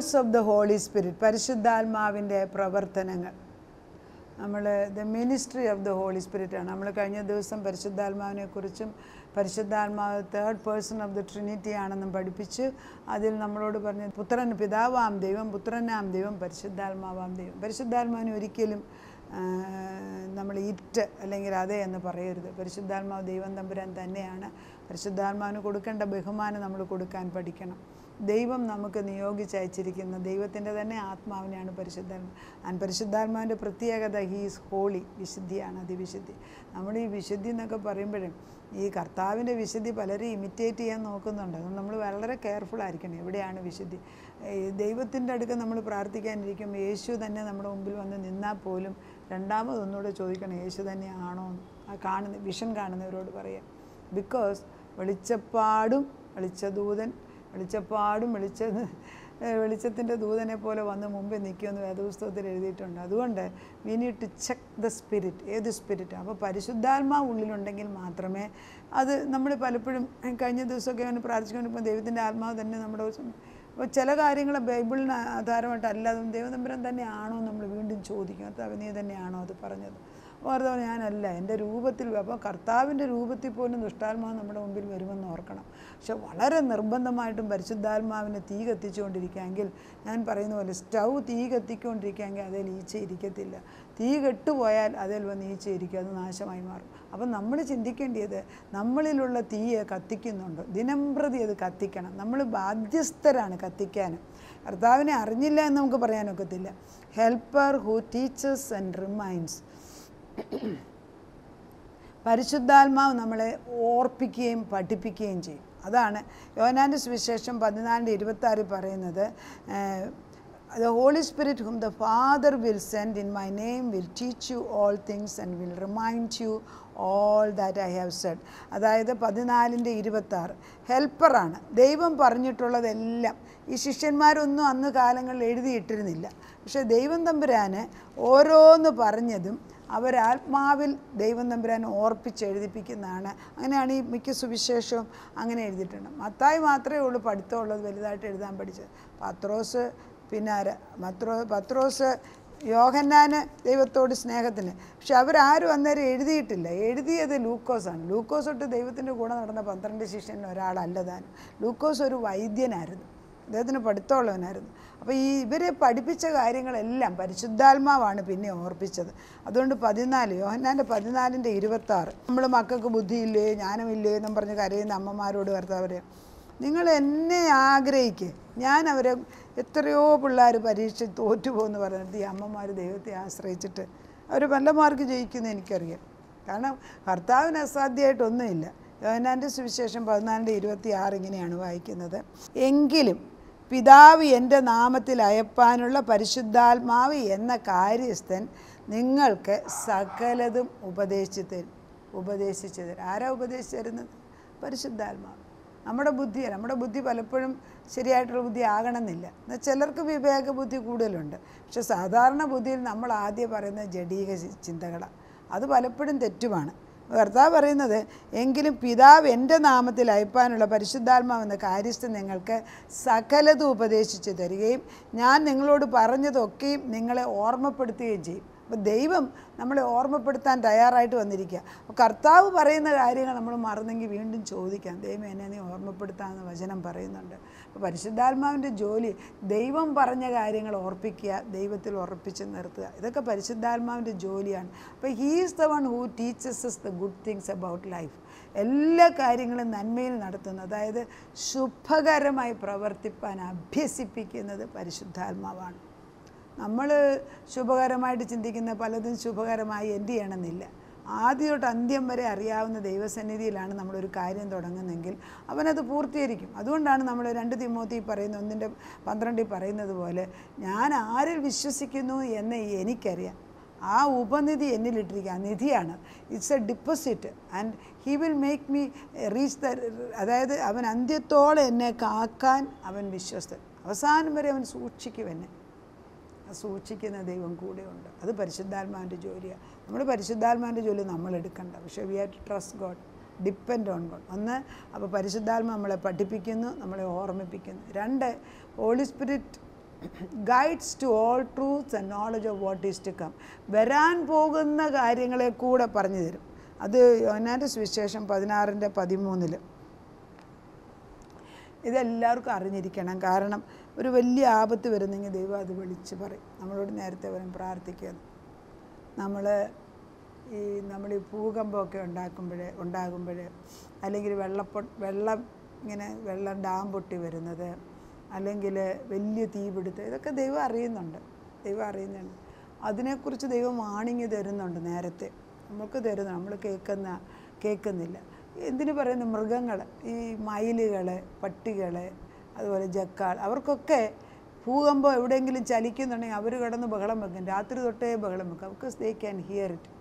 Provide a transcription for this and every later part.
Works of the Holy Spirit പരിശുദ്ധാത്മാവിന്റെ പ്രവർത്തനങ്ങൾ. നമ്മൾ the ministry of the Holy Spirit ആണ്. നമ്മൾ കഴിഞ്ഞ ദിവസം പരിശുദ്ധാത്മാവിനെക്കുറിച്ചും പരിശുദ്ധാത്മാവ് third person of the Trinity ആണെന്നും പഠിപ്പിച്ച് അതിൽ നമ്മളോട് പറഞ്ഞ് പുത്രൻ പിതാവാം ദൈവം പുത്രനാം ദൈവം പരിശുദ്ധാത്മാവാം ദൈവം. പരിശുദ്ധാത്മാവിന് ഒരിക്കലും നമ്മൾ ഇറ്റ് അല്ലെങ്കിൽ അതെ എന്ന് പറയരുത്. പരിശുദ്ധാത്മാവ് ദൈവം തമ്പുരാൻ തന്നെയാണ്. പരിശുദ്ധാത്മാവിന് കൊടുക്കേണ്ട ബഹുമാനം നമ്മൾ കൊടുക്കാൻ പഠിക്കണം. ദൈവം നമുക്ക് നിയോഗിച്ചയച്ചിരിക്കുന്ന ദൈവത്തിന്റെ തന്നെ ആത്മാവിനെയാണ് പരിശുദ്ധാത്മ ആൻ പരിശുദ്ധാത്മാവിന്റെ പ്രത്യേകത ഹീസ് ഹോളി വിശുദ്ധിയാണ് അതിവിശുദ്ധി. നമ്മൾ ഈ വിശുദ്ധി എന്നൊക്കെ പറയുമ്പോഴും ഈ കർത്താവിന്റെ വിശുദ്ധി പലരും ഇമിറ്റേറ്റ് ചെയ്യാൻ നോക്കുന്നുണ്ട്. അതുകൊണ്ട് നമ്മൾ വളരെ കെയർഫുൾ ആയിരിക്കണം എവിടെയാണ് വിശുദ്ധി. ദൈവത്തിന്റെ അടുക്ക നമ്മൾ പ്രാർത്ഥിക്കാനിരിക്കും യേശു തന്നെ നമ്മുടെ മുമ്പിൽ വന്ന് നിന്നാൽ പോലും രണ്ടാമത് ഒന്നുകൂടെ ചോദിക്കണം യേശു തന്നെയാണോ ആ കാണുന്ന വിഷൻ കാണുന്നവരോട് പറയാം ബിക്കോസ് വെളിച്ചപ്പാടും വെളിച്ചദൂതൻ വെളിച്ചപ്പാടും വെളിച്ച വെളിച്ചത്തിന്റെ ദൂതനെ പോലെ വന്ന് മുമ്പിൽ നിൽക്കുമെന്ന് വേദപുസ്തകത്തിൽ എഴുതിയിട്ടുണ്ട്. അതുകൊണ്ട് we need to check the spirit ഏത് സ്പിരിറ്റ് അപ്പോൾ പരിശുദ്ധാത്മാവ് ഉള്ളിലുണ്ടെങ്കിൽ മാത്രമേ അത് നമ്മൾ പലപ്പോഴും കഴിഞ്ഞ ദിവസമൊക്കെ അവന് പ്രാർത്ഥിച്ചുകൊണ്ടിരിക്കുമ്പോൾ ദൈവത്തിന്റെ ആത്മാവ് തന്നെ നമ്മുടെ അപ്പോൾ ചില കാര്യങ്ങൾ ബൈബിളിന് ആധാരമായിട്ടല്ല. അതും ദൈവതമ്പരം തന്നെയാണോ നമ്മൾ വീണ്ടും ചോദിക്കും. അത് നീ തന്നെയാണോ അത് പറഞ്ഞത്? ഓർത്തവ ഞാനല്ല എന്റെ രൂപത്തിൽ അപ്പോൾ കർത്താവിന്റെ രൂപത്തിൽ പോലും ദുഷ്ടാത്മാവ് നമ്മുടെ മുമ്പിൽ വരുമെന്ന് ഓർക്കണം. പക്ഷെ വളരെ നിർബന്ധമായിട്ടും പരിശുദ്ധാത്മാവിനെ തീ കത്തിച്ചുകൊണ്ടിരിക്കുകയെങ്കിൽ ഞാൻ പറയുന്ന പോലെ സ്റ്റൗ തീ കത്തിക്കൊണ്ടിരിക്കുകയെങ്കിൽ അതിൽ ഈച്ച ഇരിക്കത്തില്ല. തീ കെട്ടുപോയാൽ അതിൽ വന്ന് ഈച്ച ഇരിക്കും അത് നാശമായി മാറും. അപ്പം നമ്മൾ ചിന്തിക്കേണ്ടത് നമ്മളിലുള്ള തീയെ കത്തിക്കുന്നുണ്ട്. ദിനംപ്രതി അത് കത്തിക്കണം. നമ്മൾ ബാധ്യസ്ഥരാണ് കത്തിക്കാനും. കർത്താവിനെ അറിഞ്ഞില്ല എന്ന് നമുക്ക് പറയാനൊക്കത്തില്ല. Helper who teachers and reminds പരിശുദ്ധാത്മാവ് നമ്മളെ ഓർപ്പിക്കുകയും പഠിപ്പിക്കുകയും ചെയ്യും. അതാണ് യോനാന്റെ സുവിശേഷം പതിനാലിന്റെ ഇരുപത്താറിൽ പറയുന്നത് the Holy Spirit whom the Father will send in my name will teach you all things and will remind you all that I have said അതായത് പതിനാലിന്റെ ഇരുപത്താറ്. ഹെൽപ്പറാണ് ദൈവം പറഞ്ഞിട്ടുള്ളതെല്ലാം. ഈ ശിഷ്യന്മാരൊന്നും അന്ന് കാലങ്ങളിൽ എഴുതിയിട്ടിരുന്നില്ല. പക്ഷേ ദൈവം തമ്പുരാന് ഓരോന്ന് പറഞ്ഞതും അവരാത്മാവിൽ ദൈവം തമ്പുരാൻ ഓർപ്പിച്ച് എഴുതിപ്പിക്കുന്നതാണ് അങ്ങനെയാണ് ഈ മിക്ക സുവിശേഷവും അങ്ങനെ എഴുതിയിട്ടുണ്ട്. മത്തായി മാത്രമേ ഉള്ളൂ പഠിത്തമുള്ളത് വലുതായിട്ട് എഴുതാൻ പഠിച്ചത്. പത്രോസ് പിന്നെ ആര്? പത്രോസ് യോഹന്നാന് ദൈവത്തോട് സ്നേഹത്തിന്. പക്ഷെ അവരാരും അന്നേരം എഴുതിയിട്ടില്ല. എഴുതിയത് ലൂക്കോസാണ്. ലൂക്കോസ് തൊട്ട് ദൈവത്തിന്റെ കൂടെ നടന്ന പന്ത്രണ്ട് ശിഷ്യൻ ഒരാളല്ല താനും. ലൂക്കോസ് ഒരു വൈദ്യനായിരുന്നു. അദ്ദേഹത്തിന് പഠിത്തമുള്ളവനായിരുന്നു. അപ്പോൾ ഈ ഇവരെ പഠിപ്പിച്ച കാര്യങ്ങളെല്ലാം പരിശുദ്ധാത്മാവാണ് പിന്നെ ഓർപ്പിച്ചത്. അതുകൊണ്ട് പതിനാല് യോഹന്നാന്റെ പതിനാലിന്റെ ഇരുപത്താറ് നമ്മൾ മക്കൾക്ക് ബുദ്ധിയില്ലേ ജ്ഞാനമില്ലേ എന്നും പറഞ്ഞ് കരയുന്ന അമ്മമാരോട് കർത്താവരെ നിങ്ങൾ എന്നെ ആഗ്രഹിക്കുക ഞാൻ അവരെ എത്രയോ പിള്ളേർ പരീക്ഷ തോറ്റുപോകുമെന്ന് പറഞ്ഞിട്ട് ഈ അമ്മമാർ ദൈവത്തെ ആശ്രയിച്ചിട്ട് അവർ നല്ല മാർക്ക് ജയിക്കുന്നു എനിക്കറിയാം. കാരണം കർത്താവിന് അസാധ്യമായിട്ടൊന്നുമില്ല യോഹന്നാന്റെ സുവിശേഷം പതിനാലിന്റെ ഇരുപത്തി ആറ് ഇങ്ങനെയാണ് വായിക്കുന്നത്. എങ്കിലും പിതാവ് എന്റെ നാമത്തിൽ അയപ്പാനുള്ള പരിശുദ്ധാത്മാവ് എന്ന കാര്യസ്ഥൻ നിങ്ങൾക്ക് സകലതും ഉപദേശിച്ചു തരും. ഉപദേശിച്ചു തരും. ആരാ ഉപദേശിച്ചു തരുന്നത്? പരിശുദ്ധാത്മാവ്. നമ്മുടെ ബുദ്ധിയാണ് നമ്മുടെ ബുദ്ധി പലപ്പോഴും ശരിയായിട്ടുള്ള ബുദ്ധി ആകണമെന്നില്ല. എന്നാൽ ചിലർക്ക് വിവേക ബുദ്ധി കൂടുതലുണ്ട്. പക്ഷെ സാധാരണ ബുദ്ധിയിൽ നമ്മൾ ആദ്യം പറയുന്ന ജഡീക ചിന്തകളാണ് അത് പലപ്പോഴും തെറ്റുമാണ്. കർത്താവ് പറയുന്നത് എങ്കിലും പിതാവ് എന്റെ നാമത്തിൽ അയപ്പാനുള്ള പരിശുദ്ധാത്മാവെന്ന കാര്യസ്ഥ നിങ്ങൾക്ക് സകലതും ഉപദേശിച്ച് തരികയും ഞാൻ നിങ്ങളോട് പറഞ്ഞതൊക്കെയും നിങ്ങളെ ഓർമ്മപ്പെടുത്തുകയും ചെയ്യും. അപ്പോൾ ദൈവം നമ്മളെ ഓർമ്മപ്പെടുത്താൻ തയ്യാറായിട്ട് വന്നിരിക്കുക. അപ്പോൾ കർത്താവ് പറയുന്ന കാര്യങ്ങൾ നമ്മൾ മറന്നെങ്കിൽ വീണ്ടും ചോദിക്കാം. ദൈവം എന്നെ നീ ഓർമ്മപ്പെടുത്താമെന്ന് വചനം പറയുന്നുണ്ട്. അപ്പോൾ പരിശുദ്ധാത്മാവിന്റെ ജോലി ദൈവം പറഞ്ഞ കാര്യങ്ങൾ ഓർപ്പിക്കുക ദൈവത്തിൽ ഉറപ്പിച്ച് നിർത്തുക. ഇതൊക്കെ പരിശുദ്ധാത്മാവിന്റെ ജോലിയാണ്. അപ്പോൾ he's the one who teaches is the good things about life എല്ലാ കാര്യങ്ങളും നന്മയിൽ നടത്തുന്നു അതായത് ശുഭകരമായി പ്രവർത്തിപ്പാൻ അഭ്യസിപ്പിക്കുന്നത് പരിശുദ്ധാത്മാവാണ്. നമ്മൾ ശുഭകരമായിട്ട് ചിന്തിക്കുന്ന പലതും ശുഭകരമായി എന്ത് ചെയ്യണമെന്നില്ല. ആദ്യം തൊട്ട് അന്ത്യം വരെ അറിയാവുന്ന ദൈവസന്നിധിയിലാണ് നമ്മളൊരു കാര്യം തുടങ്ങുന്നതെങ്കിൽ അവനത് പൂർത്തീകരിക്കും. അതുകൊണ്ടാണ് നമ്മൾ രണ്ട് തിമോത്തി പറയുന്ന ഒന്നിന്റെ പന്ത്രണ്ടിൽ പറയുന്നത് പോലെ ഞാൻ ആരിൽ വിശ്വസിക്കുന്നു എന്ന് എനിക്കറിയാം. ആ ഉപനിധി എന്നിലിട്ടിരിക്കുക നിധിയാണ്. It's a deposit and he will make me reach the അതായത് അവൻ അന്ത്യത്തോളം എന്നെ കാക്കാൻ അവൻ വിശ്വസ്തൻ. അവസാനം വരെ അവൻ സൂക്ഷിക്കും എന്നെ. സൂക്ഷിക്കുന്ന ദൈവം കൂടെയുണ്ട്. അത് പരിശുദ്ധാത്മാവിന്റെ ജോലിയാണ് നമ്മൾ പരിശുദ്ധാത്മാവിന്റെ ജോലി നമ്മൾ എടുക്കണ്ട. പക്ഷേ we have to trust God depend on God ഒന്ന് അപ്പോൾ പരിശുദ്ധാത്മ നമ്മളെ പഠിപ്പിക്കുന്നു നമ്മളെ ഓർമ്മിപ്പിക്കുന്നു. രണ്ട് Holy Spirit guides to all truths and knowledge of what is to come വരാൻ പോകുന്ന കാര്യങ്ങളെ കൂടെ പറഞ്ഞു തരും. അത് യോനാന്റെ സുവിശേഷം പതിനാറിന്റെ പതിമൂന്നിൽ ഇതെല്ലാവർക്കും അറിഞ്ഞിരിക്കണം. കാരണം ഒരു വലിയ ആപത്ത് വരുന്നെങ്കിൽ ദൈവം അത് വിളിച്ച് പറയും. നമ്മളോട് നേരത്തെ വരും പ്രാർത്ഥിക്കുന്നു നമ്മൾ ഈ നമ്മൾ ഈ ഭൂകമ്പമൊക്കെ ഉണ്ടാക്കുമ്പോൾ ഉണ്ടാകുമ്പോൾ അല്ലെങ്കിൽ വെള്ളപ്പൊ വെള്ളം ഇങ്ങനെ വെള്ളം ഡാം പൊട്ടി വരുന്നത് അല്ലെങ്കിൽ വലിയ തീപിടുത്തം ഇതൊക്കെ ദൈവം അറിയുന്നുണ്ട്. ദൈവം അറിയുന്നുണ്ട്. അതിനെക്കുറിച്ച് ദൈവം വാണിങ് തരുന്നുണ്ട് നേരത്തെ. നമുക്ക് തരുന്നു നമ്മൾ കേൾക്കുന്ന കേൾക്കുന്നില്ല. എന്തിനു പറയുന്നു മൃഗങ്ങൾ ഈ മയിലുകൾ പട്ടികൾ അതുപോലെ ജക്കാൾ അവർക്കൊക്കെ ഭൂകമ്പം എവിടെയെങ്കിലും ചലിക്കുന്നുണ്ടെങ്കിൽ അവർ കിടന്ന് ബഹളം വെക്കും രാത്രി തൊട്ടേ ബഹളം വെക്കും അവർക്ക് ദേ ക്യാൻ ഹിയർ ഇറ്റ്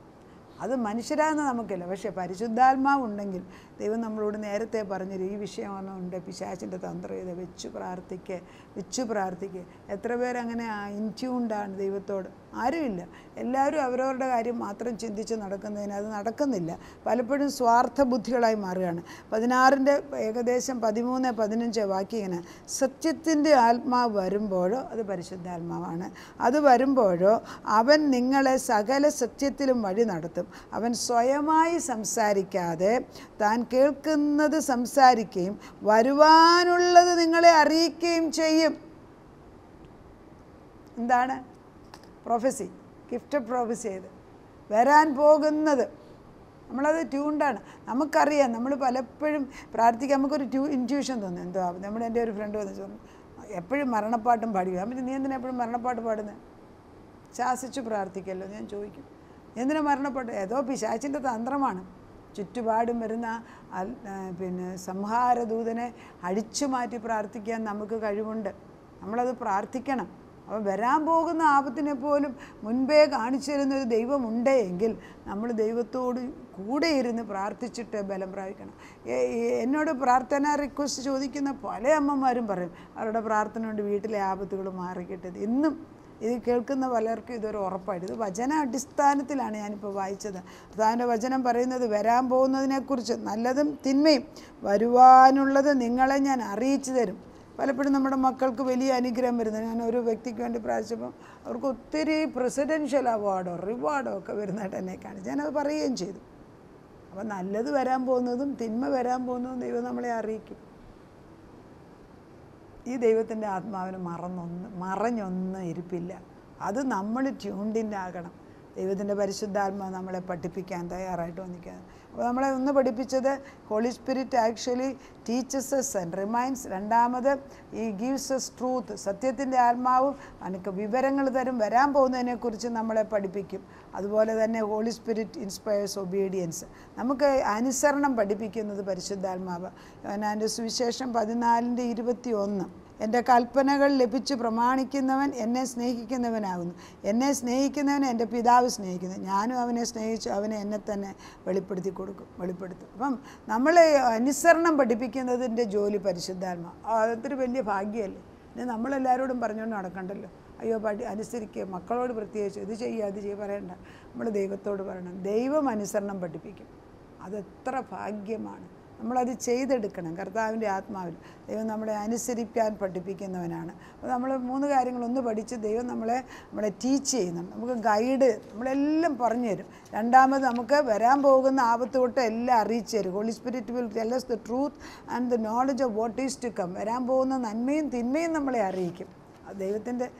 അത് മനുഷ്യരാന്ന് നമുക്കില്ല. പക്ഷേ പരിശുദ്ധാത്മാവ് ഉണ്ടെങ്കിൽ ദൈവം നമ്മളോട് നേരത്തെ പറഞ്ഞൊരു ഈ വിഷയം ഉണ്ട് പിശാചിന്റെ തന്ത്രം ഇത് വെച്ച് പ്രാർത്ഥിക്കുക വെച്ച് പ്രാർത്ഥിക്കുക എത്ര പേരങ്ങനെ ഇന്റ്യൂണ്ടാണ് ദൈവത്തോട്? ആരുമില്ല എല്ലാവരും അവരവരുടെ കാര്യം മാത്രം ചിന്തിച്ച് നടക്കുന്നതിന് അത് നടക്കുന്നില്ല. പലപ്പോഴും സ്വാർത്ഥ ബുദ്ധികളായി മാറുകയാണ്. പതിനാറിന്റെ ഏകദേശം പതിമൂന്ന് പതിനഞ്ച് വാക്യങ്ങനെ സത്യത്തിന്റെ ആത്മാവ് വരുമ്പോഴോ അത് പരിശുദ്ധാത്മാവാണ്. അത് വരുമ്പോഴോ അവൻ നിങ്ങളെ സകല സത്യത്തിലും വഴി നടത്തും. അവൻ സ്വയമായി സംസാരിക്കാതെ താൻ കേൾക്കുന്നത് സംസാരിക്കുകയും വരുവാനുള്ളത് നിങ്ങളെ അറിയിക്കുകയും ചെയ്യും. എന്താണ്? പ്രൊഫസി ഗിഫ്റ്റ് പ്രൊഫസി ചെയ്ത് വരാൻ പോകുന്നത്. നമ്മളത് ട്യൂണ്ടാണ് നമുക്കറിയാം. നമ്മൾ പലപ്പോഴും പ്രാർത്ഥിക്കാൻ നമുക്കൊരു ട്യൂ ഇന്റ്യൂഷൻ തോന്നും. എന്തോ നമ്മുടെ എന്റെ ഒരു ഫ്രണ്ട് വന്ന് പറഞ്ഞു എപ്പോഴും മരണപ്പാട്ടും പാടുക അപ്പം നീ എന്തിനാ എപ്പോഴും മരണപ്പാട്ട് പാടുന്നത് ശാസിച്ച് പ്രാർത്ഥിക്കല്ലോ. ഞാൻ ചോദിക്കും. എന്തിനാ മരണപ്പെട്ടു ഏതോ പിശാച്ചിന്റെ തന്ത്രമാണ്. ചുറ്റുപാടും വരുന്ന പിന്നെ സംഹാരദൂതനെ അടിച്ചു മാറ്റി പ്രാർത്ഥിക്കാൻ നമുക്ക് കഴിവുണ്ട്. നമ്മളത് പ്രാർത്ഥിക്കണം. അപ്പോൾ വരാൻ പോകുന്ന ആപത്തിനെ പോലും മുൻപേ കാണിച്ചു തരുന്ന ഒരു ദൈവമുണ്ട് എങ്കിൽ നമ്മൾ ദൈവത്തോട് കൂടെ ഇരുന്ന് പ്രാർത്ഥിച്ചിട്ട് ബലം പ്രാപിക്കണം. എന്നോട് പ്രാർത്ഥന റിക്വസ്റ്റ് ചോദിക്കുന്ന പല അമ്മമാരും പറയും അവരുടെ പ്രാർത്ഥന കൊണ്ട് വീട്ടിലെ ആപത്തുകൾ മാറിക്കിട്ടത് ഇന്നും ഇത് കേൾക്കുന്ന പലർക്കും ഇതൊരു ഉറപ്പായിട്ട്. ഇത് വചന അടിസ്ഥാനത്തിലാണ് ഞാനിപ്പോൾ വായിച്ചത്. പ്രധാന വചനം പറയുന്നത് വരാൻ പോകുന്നതിനെക്കുറിച്ച് നല്ലതും തിന്മയും വരുവാനുള്ളത് നിങ്ങളെ ഞാൻ അറിയിച്ചു തരും. പലപ്പോഴും നമ്മുടെ മക്കൾക്ക് വലിയ അനുഗ്രഹം വരുന്നത്. ഞാൻ ഒരു വ്യക്തിക്ക് വേണ്ടി പ്രാർത്ഥിച്ചപ്പം അവർക്ക് ഒത്തിരി പ്രസിഡൻഷ്യൽ അവാർഡോ റിവാർഡോ ഒക്കെ വരുന്നതായിട്ട് എന്നെ കാണിച്ചു ഞാനത് പറയുകയും ചെയ്തു. അപ്പം നല്ലത് വരാൻ പോകുന്നതും തിന്മ വരാൻ പോകുന്നതും ദൈവം നമ്മളെ അറിയിക്കും. ഈ ദൈവത്തിന്റെ ആത്മാവിന് മറന്നൊന്ന് മറഞ്ഞൊന്നും ഇരിപ്പില്ല. അത് നമ്മൾ ട്യൂണ്ടിന്റെ ആകണം. ദൈവത്തിന്റെ പരിശുദ്ധാത്മാവ് നമ്മളെ പഠിപ്പിക്കാൻ തയ്യാറായിട്ട് വന്നിരിക്കുന്നത് അപ്പോൾ നമ്മളെ ഒന്ന് പഠിപ്പിച്ചത് Holy Spirit actually teaches us and reminds രണ്ടാമത് ഈ ഗീവ്സ് എസ് ട്രൂത്ത് സത്യത്തിന്റെ ആത്മാവും അനക്ക് വിവരങ്ങൾ തരും വരാൻ പോകുന്നതിനെക്കുറിച്ച് നമ്മളെ പഠിപ്പിക്കും. അതുപോലെ തന്നെ ഹോളി സ്പിരിറ്റ് ഇൻസ്പയേഴ്സ് ഒബീഡിയൻസ് നമുക്ക് അനുസരണം പഠിപ്പിക്കുന്നത് പരിശുദ്ധാത്മാവ്. യോഹന്നാന്റെ സുവിശേഷം പതിനാലിന്റെ ഇരുപത്തി ഒന്ന് എന്റെ കൽപ്പനകൾ ലഭിച്ച് പ്രമാണിക്കുന്നവൻ എന്നെ സ്നേഹിക്കുന്നവനാകുന്നു. എന്നെ സ്നേഹിക്കുന്നവൻ എന്റെ പിതാവ് സ്നേഹിക്കുന്നു. ഞാനും അവനെ സ്നേഹിച്ചു അവനെ എന്നെ തന്നെ വെളിപ്പെടുത്തി കൊടുക്കും വെളിപ്പെടുത്തും. അപ്പം നമ്മൾ അനുസരണം പഠിപ്പിക്കുന്നതിന്റെ ജോലി പരിശുദ്ധാത്മ അതൊരു വലിയ ഭാഗ്യമല്ലേ? പിന്നെ നമ്മളെല്ലാവരോടും പറഞ്ഞുകൊണ്ട് നടക്കണ്ടല്ലോ. അയ്യോ പഠി അനുസരിക്കുക. മക്കളോട് പ്രത്യേകിച്ച് ഇത് ചെയ്യുക അത് ചെയ്യുക പറയണ്ട. നമ്മൾ ദൈവത്തോട് പറയണം. ദൈവം അനുസരണം പഠിപ്പിക്കും. അതെത്ര ഭാഗ്യമാണ്. നമ്മളത് ചെയ്തെടുക്കണം. കർത്താവിന്റെ ആത്മാവിൽ. ദൈവം നമ്മളെ അനുസരിക്കാൻ പഠിപ്പിക്കുന്നവനാണ്. അപ്പോൾ നമ്മൾ മൂന്ന് കാര്യങ്ങളൊന്ന് പഠിച്ച് ദൈവം നമ്മളെ നമ്മളെ ടീച്ച് ചെയ്യുന്നുണ്ട് നമുക്ക് ഗൈഡ് നമ്മളെല്ലാം പറഞ്ഞു തരും. രണ്ടാമത് നമുക്ക് വരാൻ പോകുന്ന ആപത്ത് തൊട്ട് എല്ലാം അറിയിച്ചു തരും. Holy Spirit will tell us the truth and the knowledge of what is to come വരാൻ പോകുന്ന നന്മയും തിന്മയും നമ്മളെ അറിയിക്കും. ദൈവത്തിന്റെ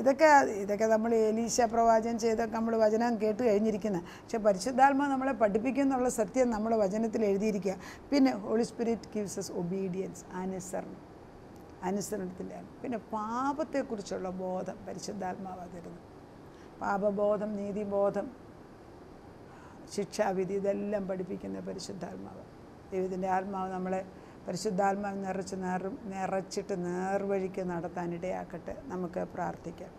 ഇതൊക്കെ ഇതൊക്കെ നമ്മൾ ഏലീശ പ്രവാചകൻ ചെയ്തൊക്കെ നമ്മൾ വചനം കേട്ട് കഴിഞ്ഞിരിക്കുന്നത് പക്ഷെ പരിശുദ്ധാത്മ നമ്മളെ പഠിപ്പിക്കുന്നുള്ള സത്യം നമ്മൾ വചനത്തിൽ എഴുതിയിരിക്കുക. പിന്നെ Holy Spirit gives us obedience അനുസരണം. അനുസരണത്തിന്റെ പിന്നെ പാപത്തെക്കുറിച്ചുള്ള ബോധം പരിശുദ്ധാത്മാവ് തരുന്നു പാപബോധം നീതിബോധം ശിക്ഷാവിധി ഇതെല്ലാം പഠിപ്പിക്കുന്ന പരിശുദ്ധാത്മാവ്. ദൈവത്തിന്റെ ആത്മാവ് നമ്മളെ പരിശുദ്ധാത്മാവ് നിറച്ച് നേർ നിറച്ചിട്ട് നേർവഴിക്ക് നടത്താനിടയാക്കട്ടെ നമുക്ക് പ്രാർത്ഥിക്കാം.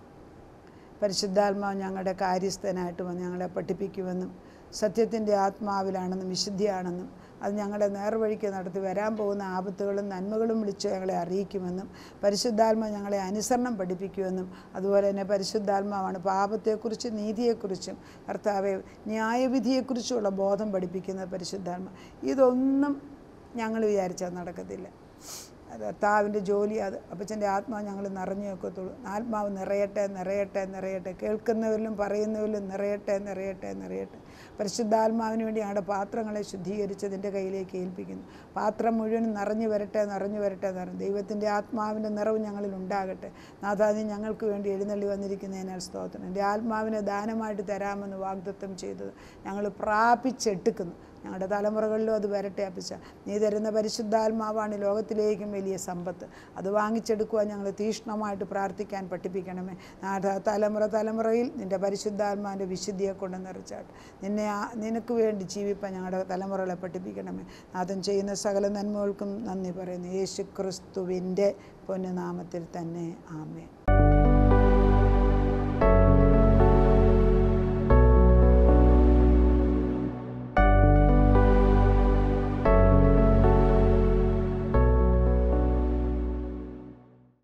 പരിശുദ്ധാത്മാവ് ഞങ്ങളുടെ കാര്യസ്ഥനായിട്ട് വന്ന് ഞങ്ങളെ പഠിപ്പിക്കുമെന്നും സത്യത്തിന്റെ ആത്മാവിലാണെന്നും വിശുദ്ധിയാണെന്നും അത് ഞങ്ങളെ നേർവഴിക്ക് നടത്തി വരാൻ പോകുന്ന ആപത്തുകളും നന്മകളും വിളിച്ച് ഞങ്ങളെ അറിയിക്കുമെന്നും പരിശുദ്ധാത്മ ഞങ്ങളെ അനുസരണം പഠിപ്പിക്കുമെന്നും അതുപോലെ തന്നെ പരിശുദ്ധാത്മാവാണ് പാപത്തെക്കുറിച്ചും നീതിയെക്കുറിച്ചും കർത്താവെ ന്യായവിധിയെക്കുറിച്ചുമുള്ള ബോധം പഠിപ്പിക്കുന്ന പരിശുദ്ധാത്മ ഇതൊന്നും ഞങ്ങൾ വിചാരിച്ചാൽ നടക്കത്തില്ല. കർത്താവിന്റെ ജോലി അത്. അപ്പച്ചന്റെ ആത്മാവ് ഞങ്ങൾ നിറഞ്ഞു വെക്കത്തുള്ളൂ. ആത്മാവ് നിറയട്ടെ നിറയട്ടെ നിറയട്ടെ. കേൾക്കുന്നവരിലും പറയുന്നവരിലും നിറയട്ടെ നിറയട്ടെ നിറയട്ടെ. പരിശുദ്ധാത്മാവിന് വേണ്ടി ഞങ്ങളുടെ പാത്രങ്ങളെ ശുദ്ധീകരിച്ചതിന്റെ കയ്യിലേക്ക് ഏൽപ്പിക്കുന്നു പാത്രം മുഴുവൻ നിറഞ്ഞു വരട്ടെ നിറഞ്ഞു വരട്ടെ നിറഞ്ഞു ദൈവത്തിന്റെ ആത്മാവിന്റെ നിറവ് ഞങ്ങളിൽ ഉണ്ടാകട്ടെ. നാഥാദി ഞങ്ങൾക്ക് വേണ്ടി എഴുന്നള്ളി വന്നിരിക്കുന്നതിനാൽ സ്തോത്രം. എന്റെ ആത്മാവിനെ ദാനമായിട്ട് തരാമെന്ന് വാഗ്ദത്തം ചെയ്തത് ഞങ്ങൾ പ്രാപിച്ചെടുക്കുന്നു. ഞങ്ങളുടെ തലമുറകളിലും അത് വരട്ടെ അപ്പിച്ച. നീ തരുന്ന പരിശുദ്ധാത്മാവാണ് ലോകത്തിലേക്കും വലിയ സമ്പത്ത്. അത് വാങ്ങിച്ചെടുക്കുവാൻ ഞങ്ങൾ തീഷ്ണമായിട്ട് പ്രാർത്ഥിക്കാൻ പഠിപ്പിക്കണമേ. തലമുറ തലമുറയിൽ നിന്റെ പരിശുദ്ധാത്മാവിന്റെ വിശുദ്ധിയെ കൊണ്ട് നിറച്ചാട്ട് നിന്നെ നിനക്ക് വേണ്ടി ജീവിപ്പാൻ ഞങ്ങളുടെ തലമുറകളെ പഠിപ്പിക്കണമേ. നാഥൻ ചെയ്യുന്ന സകല നന്മകൾക്കും നന്ദി പറയുന്നു. യേശു ക്രിസ്തുവിന്റെ പൊന്നുനാമത്തിൽ തന്നെ. ആമേ